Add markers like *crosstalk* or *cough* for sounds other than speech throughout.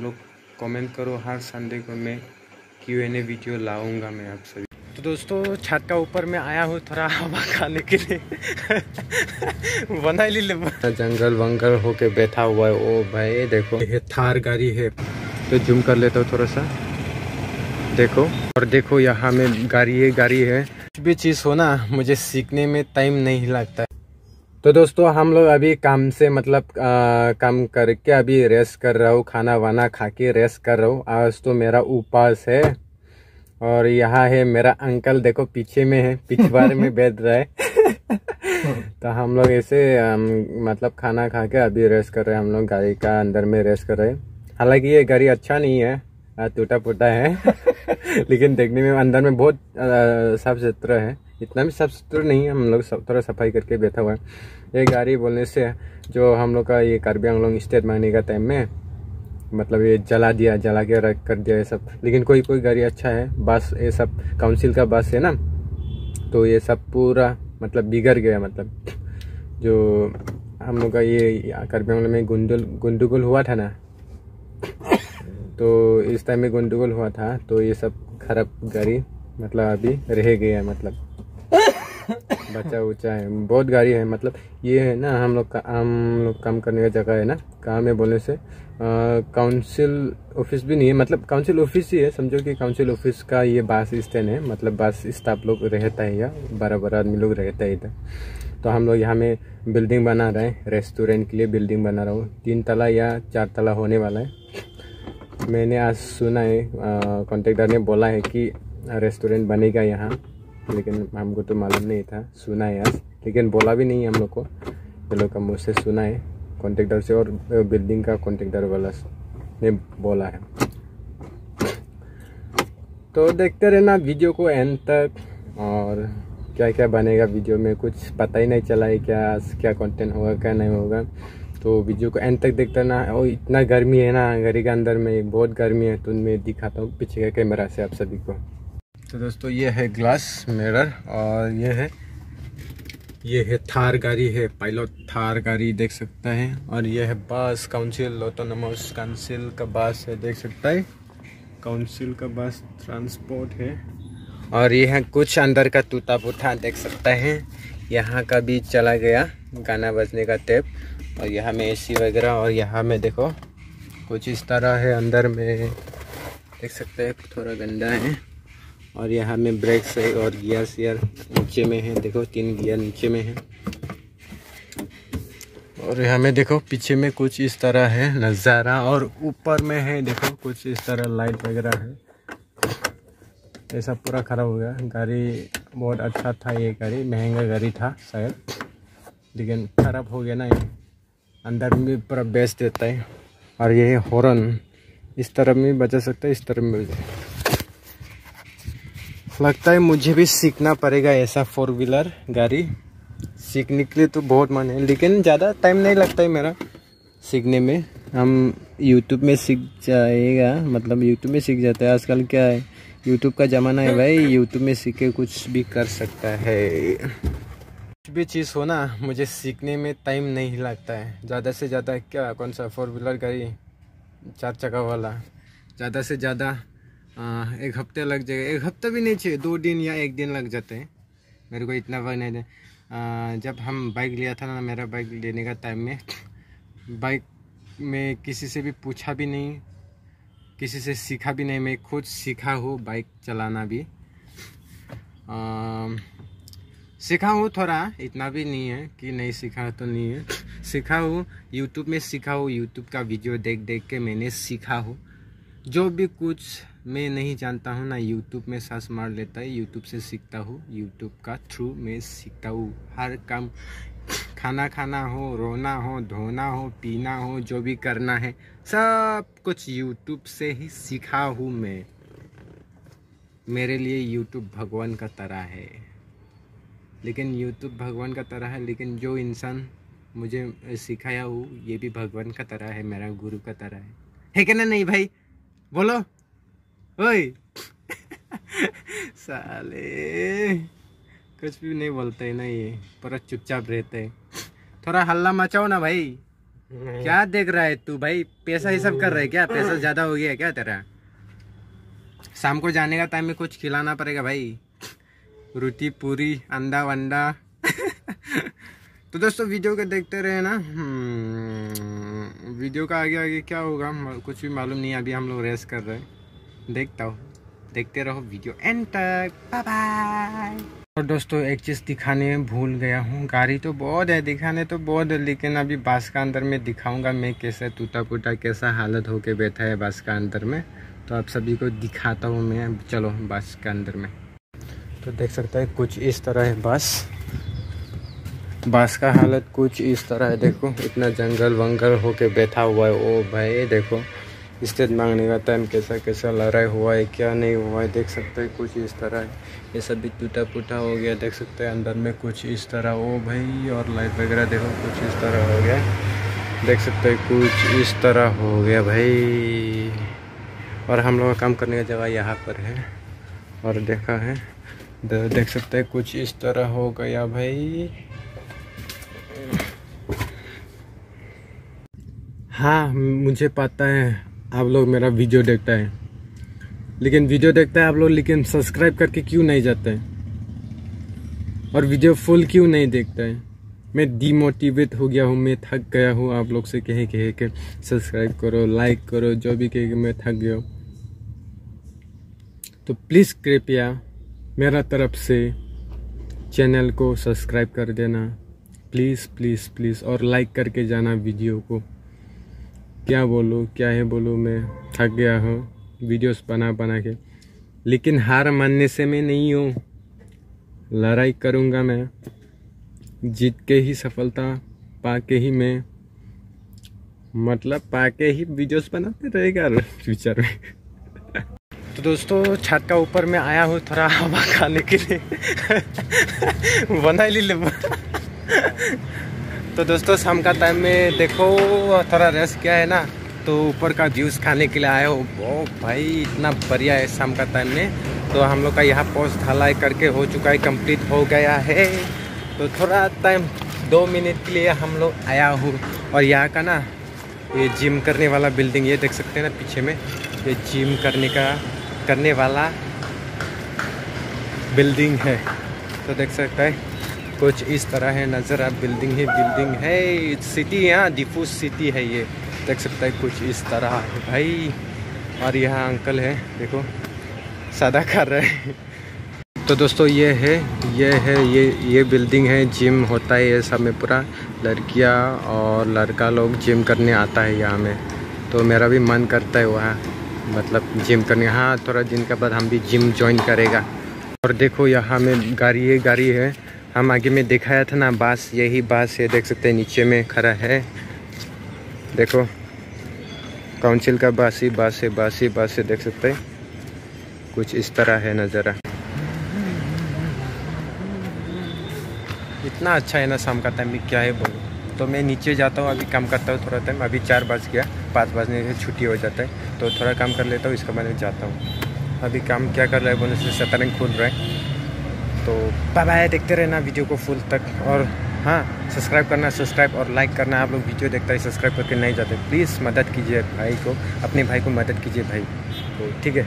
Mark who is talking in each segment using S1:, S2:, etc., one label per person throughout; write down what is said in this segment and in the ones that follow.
S1: लोग कमेंट करो हर संडे को मैं क्यू एन ए वीडियो लाऊँगा मैं आप सभी। तो दोस्तों छत का ऊपर में आया हूँ थोड़ा हवा खाने के लिए। बना ही ले जंगल वंगल होके बैठा हुआ है। ओ भाई देखो। ये थार गाड़ी है। तो जूम कर लेता हूँ थोड़ा सा। देखो। और देखो यहाँ में गाड़ी है गाड़ी है। कुछ भी चीज़ हो ना मुझे सीखने में टाइम नहीं लगता। तो दोस्तों हम लोग अभी काम से मतलब आ, काम करके अभी रेस्ट कर रहा हूँ खाना वाना खा के रेस्ट कर रहा हूँ। आज तो मेरा उपास है और यहाँ है मेरा अंकल देखो पीछे में है पिछवाड़े में *laughs* बैठ रहा है। *laughs* तो हम लोग ऐसे मतलब खाना खा के अभी रेस्ट कर रहे हैं। हम लोग गाड़ी का अंदर में रेस्ट कर रहे हैं। हालाँकि ये गाड़ी अच्छा नहीं है टूटा फूटा है। *laughs* लेकिन देखने में अंदर में बहुत साफ़ सुथरा है। इतना भी साफ़ सुथरा नहीं है, हम लोग सब थोड़ा सफ़ाई करके बैठा हुआ है। ये गाड़ी बोलने से जो हम लोग का ये कार्बी आंगलोंग स्टेट मांगने का टाइम में मतलब ये जला दिया, जला के रख कर दिया ये सब। लेकिन कोई कोई गाड़ी अच्छा है, बस, ये सब काउंसिल का बस है ना तो ये सब पूरा मतलब बिगड़ गया मतलब। जो हम लोग का ये करबी में गुंडुल, गुंडुगुल हुआ था ना तो इस टाइम में गुंडुगुल हुआ था तो ये सब खराब गाड़ी मतलब अभी रह गया मतलब। बच्चा उच्चा है। बहुत गाड़ी है मतलब ये है ना, हम लोग का, हम लोग काम करने का जगह है ना, काम है बोलने से। काउंसिल ऑफ़िस भी नहीं है मतलब काउंसिल ऑफ़िस ही है, समझो कि काउंसिल ऑफ़िस का ये बस स्टैंड है मतलब बस स्टाफ लोग रहता है या बड़ा बड़ा आदमी लोग रहता है इधर। तो हम लोग यहाँ में बिल्डिंग बना रहे हैं रेस्टोरेंट के लिए बिल्डिंग बना रहा हूँ। तीन तला या चार तला होने वाला है। मैंने आज सुना है कॉन्ट्रेक्टर ने बोला है कि रेस्टोरेंट बनेगा यहाँ। लेकिन हमको तो मालूम नहीं था, सुना है आज। लेकिन बोला भी नहीं हम लोग को। ये लोग का मुझसे सुना है कॉन्ट्रेक्टर से और बिल्डिंग का कॉन्ट्रेक्टर वाला ने बोला है। तो देखते रहना वीडियो को एंड तक। और क्या क्या बनेगा वीडियो में, कुछ पता ही नहीं चला है क्या क्या कंटेंट होगा, क्या नहीं होगा। तो वीडियो को एंड तक देखते रहना। और इतना गर्मी है ना घड़ी के अंदर में, बहुत गर्मी है तो मैं दिखाता हूँ पीछे के कैमरा से आप सभी को। तो दोस्तों, ये है ग्लास मिरर और ये है ये है थार गाड़ी है पायलट थार गाड़ी देख सकता है। और ये है बस काउंसिल ऑटोनमस काउंसिल का बस है, देख सकता है। काउंसिल का बस ट्रांसपोर्ट है। और ये है कुछ अंदर का टूटा फूटा देख सकता है। यहाँ का भी चला गया गाना बजने का टेप और यहाँ में एसी वगैरह और यहाँ में देखो, कुछ इस तरह है, अंदर में देख सकते हैं, थोड़ा गंदा है। और यहाँ में ब्रेक्स है और गियर शेयर नीचे में है। देखो, तीन गियर नीचे में है। और यहाँ में देखो, पीछे में कुछ इस तरह है, नज़ारा और ऊपर में है। देखो, कुछ इस तरह लाइट वगैरह है। सब पूरा खराब हो गया। गाड़ी बहुत अच्छा था ये गाड़ी, महँगा गाड़ी था शायद। लेकिन ख़राब हो गया ना ये। अंदर में भी पूरा बेस्ट देता है। और ये हॉर्न, इस तरफ़ में बचा सकता है, इस तरफ़ में लगता है मुझे भी सीखना पड़ेगा ऐसा फोर व्हीलर गाड़ी। सीखने के लिए तो बहुत मन है, लेकिन ज़्यादा टाइम नहीं लगता है मेरा सीखने में। हम यूट्यूब में सीख जाएगा मतलब यूट्यूब में सीख जाते हैं। आजकल क्या है यूट्यूब का ज़माना है भाई यूट्यूब में सीख के कुछ भी कर सकता है। कुछ भी चीज़ हो ना, मुझे सीखने में टाइम नहीं लगता है। ज़्यादा से ज़्यादा क्या, कौन सा फोर व्हीलर गाड़ी, चार चक्का वाला। ज़्यादा से ज़्यादा एक हफ़्ते लग जाएगा। एक हफ़्ता भी नहीं चाहिए, दो दिन या एक दिन लग जाते हैं। मेरे को इतना वक्त नहीं है। जब हम बाइक लिया था ना, मेरा बाइक लेने का टाइम में बाइक में किसी से भी पूछा भी नहीं, किसी से सीखा भी नहीं, मैं खुद सीखा हूँ बाइक चलाना भी। सीखा हूँ थोड़ा, इतना भी नहीं है कि नहीं सीखा तो नहीं है। सीखा हूँ यूट्यूब में सीखा हूँ यूट्यूब का वीडियो देख देख के मैंने सीखा हूँ। जो भी कुछ मैं नहीं जानता हूँ, ना यूट्यूब में सर्च मार लेता है। यूट्यूब से सीखता हूँ। यूट्यूब का थ्रू मैं सीखता हूँ। हर काम खाना खाना हो, रोना हो, धोना हो, पीना हो, जो भी करना है, सब कुछ यूट्यूब से ही सीखा हूँ मैं। मेरे लिए यूट्यूब भगवान का तरह है। लेकिन यूट्यूब भगवान का तरह है, लेकिन जो इंसान मुझे सिखाया हो, ये भी भगवान का तरह है, मेरा गुरु का तरह है। है क्या ना नहीं भाई? बोलो। ओए। साले। कुछ भी नहीं बोलते है ना ये पूरा चुपचाप रहते। हैं थोड़ा हल्ला मचाओ ना भाई। क्या देख रहा है तू भाई? पैसा ही सब कर रहा है क्या? पैसा ज़्यादा हो गया क्या तेरा? शाम को जाने का टाइम में कुछ खिलाना पड़ेगा भाई। रोटी पूरी अंडा वंडा। तो दोस्तों वीडियो को देखते रहे ना। हम्म, वीडियो का आगे आगे क्या होगा? कुछ भी मालूम नहीं अभी हम लोग रेस्ट कर रहे हैं। देखता हूँ। देखते रहो वीडियो। एंड तक। बाय बाय और दोस्तों, एक चीज़ दिखाने भूल गया हूँ। गाड़ी तो बहुत है, दिखाने तो बहुत है, लेकिन अभी बस का अंदर में दिखाऊँगा मैं कैसे टूटा फूटा कैसा हालत होके बैठा है बस का अंदर में। तो आप सभी को दिखाता हूँ मैं। चलो, बस के अंदर में। तो देख सकते हैं, कुछ इस तरह है बस। बस का हालत कुछ इस तरह है, देखो। इतना जंगल वंगल होके बैठा हुआ है। ओ भाई, देखो। स्टेट मांगने का टाइम कैसा कैसा लड़ाई हुआ है क्या नहीं हुआ है, देख सकते हैं कुछ इस तरह ये सब भी टूटा फूटा हो गया, देख सकते हैं अंदर में कुछ इस तरह, ओ भाई, और लाइट वगैरह देखो, कुछ इस तरह हो गया। देख सकते हैं कुछ इस तरह हो गया भाई। और हम लोग काम करने का जगह यहाँ पर है, और देखा है। देख सकते हैं कुछ इस तरह हो गया भाई। हाँ मुझे पता है आप लोग मेरा वीडियो देखता है। लेकिन वीडियो देखता है आप लोग, लेकिन सब्सक्राइब करके क्यों नहीं जाते? हैं और वीडियो फुल क्यों नहीं देखता है? मैं डिमोटिवेट हो गया हूँ, मैं थक गया हूँ आप लोग से कहे कहे के सब्सक्राइब करो लाइक करो, जो भी कहे मैं थक गया हूँ। तो प्लीज़ कृपया मेरा तरफ़ से चैनल को सब्सक्राइब कर देना। प्लीज़ प्लीज़ प्लीज़ और लाइक करके जाना वीडियो को। क्या बोलो, क्या है बोलो, मैं थक गया हूँ वीडियोस बना बना के। लेकिन हार मानने से मैं नहीं हूँ। लड़ाई करूँगा मैं। जीत के ही सफलता, पा के ही मैं। मतलब पा के ही वीडियोस बनाते रहेगा फ्यूचर में। *laughs* तो दोस्तों, छत का ऊपर में आया हूँ थोड़ा हवा खाने के लिए। *laughs* बना ली। तो दोस्तों, शाम का टाइम में देखो, थोड़ा रेस्ट किया है ना तो ऊपर का जूस खाने के लिए आए हो। ओ भाई, इतना बढ़िया है शाम का टाइम में। तो हम लोग का यहाँ पोस्ट ढलाई करके हो चुका है कंप्लीट हो गया है। तो थोड़ा टाइम दो मिनट के लिए हम लोग आया हूँ। और यहाँ का ना, ये जिम करने वाला बिल्डिंग ये देख सकते हैं ना पीछे में, ये जिम करने का, करने वाला बिल्डिंग है। तो देख सकते हैं। कुछ इस तरह है, नज़र आप बिल्डिंग ही बिल्डिंग है सिटी यहाँ डिफूज सिटी है ये। देख सकता है कुछ इस तरह है भाई। और यहाँ अंकल है, देखो, सादा कर रहे हैं। तो दोस्तों, ये है ये है, ये ये बिल्डिंग है जिम होता है ये सब में पूरा। लड़कियाँ और लड़का लोग जिम करने आता है यहाँ में। तो मेरा भी मन करता है वहाँ मतलब जिम करने। हाँ थोड़ा दिन के बाद हम भी जिम ज्वाइन करेगा। और देखो, यहाँ में गाड़ी है गाड़ी है। हम आगे में दिखाया था ना, बास, यही बास है, देख सकते हैं, नीचे में खड़ा है। देखो, काउंसिल का बास बास है बास बास है देख सकते हैं। कुछ इस तरह है नज़ारा। इतना अच्छा है ना शाम का टाइम में, क्या है बोलो। तो मैं नीचे जाता हूँ, अभी काम करता हूँ थोड़ा टाइम अभी चार बज गया, पाँच बजने से छुट्टी हो जाता है। तो थोड़ा काम कर लेता हूँ, इसके बाद में जाता हूँ। अभी काम क्या कर रहा है, बोलने से सतरंग खुल रहा है। तो बाय बाय देखते रहना वीडियो को फुल तक और हाँ सब्सक्राइब करना सब्सक्राइब और लाइक करना। आप लोग वीडियो देखते हैं सब्सक्राइब करके नहीं जाते। प्लीज़ मदद कीजिए भाई को, अपने भाई को मदद कीजिए भाई। तो ठीक है।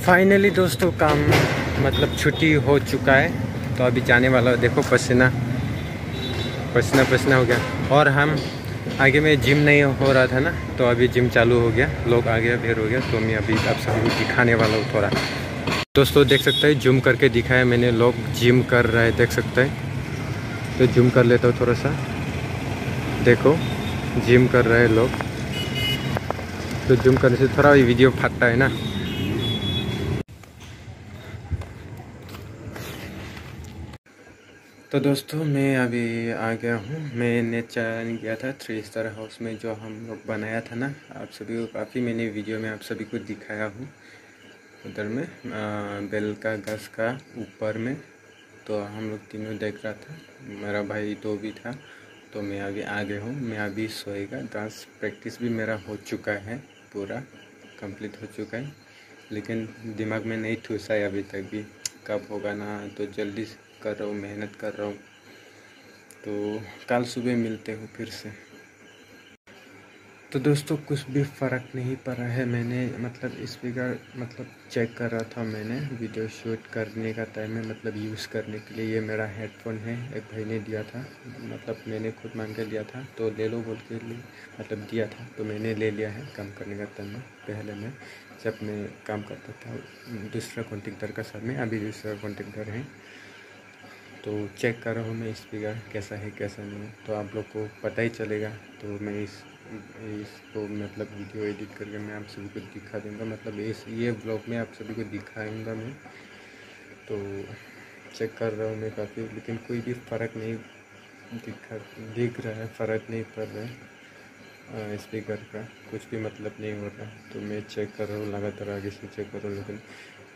S1: फाइनली दोस्तों, काम मतलब छुट्टी हो चुका है तो अभी जाने वाला देखो, पसीना पसीना पसीना हो गया। और हम आगे में जिम नहीं हो रहा था ना तो अभी जिम चालू हो गया। लोग आ गया भीड़ हो गया तो मैं अभी आप सभी दिखाने वाला हूँ थोड़ा। दोस्तों देख सकते हैं जूम करके दिखाया मैंने, लोग जिम कर रहे हैं, देख सकते हैं। तो जूम कर लेता हूँ थोड़ा सा देखो जिम कर रहे हैं लोग। तो जूम करने से थोड़ा ये वीडियो फटता है ना। तो दोस्तों, मैं अभी आ गया हूँ। मैंने चैन गया था थ्री स्टार हाउस में जो हम लोग बनाया था ना। आप सभी को काफ़ी मैंने वीडियो में आप सभी को दिखाया हूँ। उधर में बेल का, घास का, ऊपर में। तो हम लोग तीनों देख रहा था। मेरा भाई तो भी था तो मैं अभी आगे हूँ। मैं अभी सोएगा। डांस प्रैक्टिस भी मेरा हो चुका है, पूरा कंप्लीट हो चुका है। लेकिन दिमाग में नहीं ठूसा है अभी तक भी। कब होगा ना तो जल्दी कर रहा हूँ, मेहनत कर रहा हूँ। तो कल सुबह मिलते हो फिर से। तो दोस्तों, कुछ भी फ़र्क नहीं पड़ा है। मैंने मतलब स्पीकर मतलब चेक कर रहा था मैंने। वीडियो शूट करने का टाइम में मतलब यूज़ करने के लिए। ये मेरा हेडफोन है, एक भाई ने दिया था। मतलब मैंने खुद मांग के लिया था तो ले लो बोल के लिए मतलब दिया था। तो मैंने ले लिया है काम करने का टाइम में पहले मैं जब मैं काम करता था, दूसरा कॉन्टेक्टर का साथ में, अभी दूसरा कॉन्टेक्टर है। तो चेक कर रहा हूँ मैं स्पीकर कैसा है, कैसा नहीं है। तो आप लोग को पता ही चलेगा तो मैं इस इसको मतलब वीडियो एडिट करके मैं आप सभी को दिखा दूँगा। मतलब इस, ये ब्लॉग में आप सभी को दिखाऊँगा मैं। तो चेक कर रहा हूँ मैं काफ़ी, लेकिन कोई भी फ़र्क नहीं दिखा, दिख रहा है, फ़र्क नहीं पड़ रहा है। स्पीकर का कुछ भी मतलब नहीं हो रहा। तो मैं चेक कर रहा हूँ, लगातार आगे से चेक कर रहा हूँ, लेकिन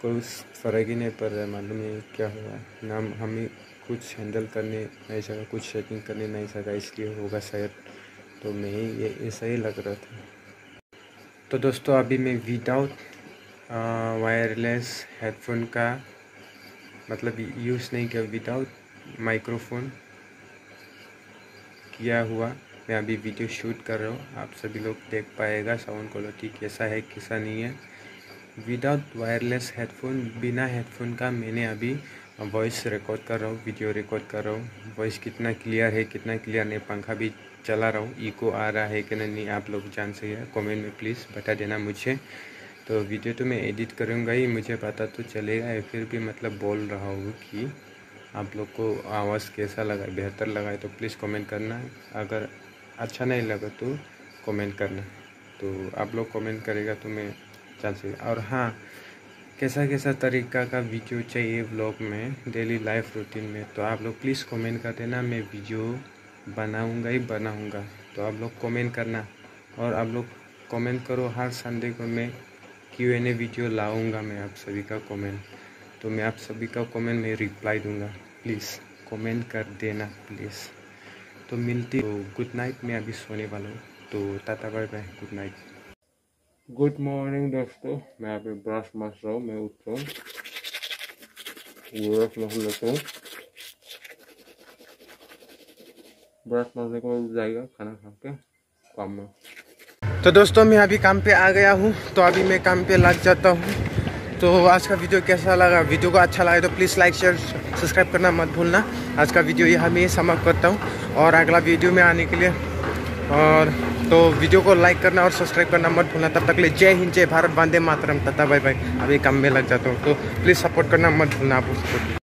S1: कोई फ़र्क ही नहीं पड़ रहा है। मालूम नहीं क्या हुआ ना हमें कुछ हैंडल करने नहीं सका कुछ सेटिंग करने नहीं सका इसलिए होगा शायद तो मैं ये ऐसा ही लग रहा था। तो दोस्तों, अभी मैं विदाउट वायरलेस हेडफोन का मतलब यूज़ नहीं किया विदाउट माइक्रोफोन किया हुआ। मैं अभी वीडियो शूट कर रहा हूँ। आप सभी लोग देख पाएगा साउंड क्वालिटी कैसा है, कैसा नहीं है। विदाउट वायरलेस हेडफोन बिना हेडफोन का मैंने अभी वॉइस रिकॉर्ड कर रहा हूँ वीडियो रिकॉर्ड कर रहा हूँ। वॉइस कितना क्लियर है, कितना क्लियर नहीं, पंखा भी चला रहा हूँ। इको आ रहा है कि नहीं, आप लोग जान सके कमेंट में प्लीज़ बता देना मुझे। तो वीडियो तो मैं एडिट करूँगा ही, मुझे पता तो चलेगा। फिर भी मतलब बोल रहा हूँ कि आप लोग को आवाज़ कैसा लगा, बेहतर लगा तो प्लीज़ कमेंट करना। अगर अच्छा नहीं लगा तो कमेंट करना। तो आप लोग कमेंट करेगा तो मैं जान सके और हाँ कैसा कैसा तरीका का वीडियो चाहिए ब्लॉग में डेली लाइफ रूटीन में तो आप लोग प्लीज़ कमेंट कर देना, मैं वीडियो बनाऊँगा ही बनाऊँगा। तो आप लोग कमेंट करना और आप लोग कमेंट करो, हर संडे को मैं क्यू एन ए वीडियो लाऊँगा मैं आप सभी का कमेंट तो मैं आप सभी का कमेंट में रिप्लाई दूँगा। प्लीज़ कमेंट कर देना प्लीज़ तो मिलती तो गुड नाइट मैं अभी सोने वाला हूँ। तो tata bye bye good night good morning दोस्तों मैं अभी ब्रश मस रहा हूँ मैं उठ रहा हूँ ब्रश मस लेता हूँ ब्रश मसने को जाएगा, खाना खा के काम में। तो दोस्तों, मैं अभी काम पे आ गया हूँ तो अभी मैं काम पे लग जाता हूँ। तो आज का वीडियो कैसा लगा? वीडियो को अच्छा लगा तो प्लीज़ लाइक शेयर सब्सक्राइब करना मत भूलना। आज का वीडियो यहाँ मैं समाप्त करता हूँ, और अगला वीडियो में आने के लिए, और तो वीडियो को लाइक करना और सब्सक्राइब करना मत भूलना। तब तक ले जय हिंद, जय भारत, वंदे मातरम। तथा भाई भाई अभी काम में लग जाता हूँ। तो प्लीज़ सपोर्ट करना मत भूलना आप उसको।